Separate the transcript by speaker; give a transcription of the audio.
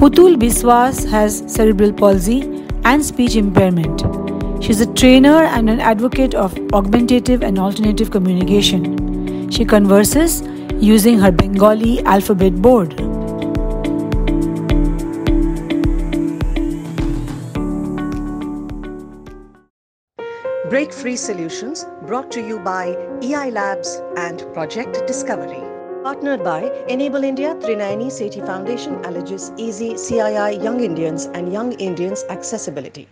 Speaker 1: Putul Biswas has cerebral palsy and speech impairment. She is a trainer and an advocate of augmentative and alternative communication. She converses using her Bengali alphabet board.
Speaker 2: Break Free Solutions brought to you by EI Labs and Project Discovery. Partnered by Enable India, Trinayani Sethi Foundation, Allergis Easy, CII Young Indians, and Young Indians Accessibility.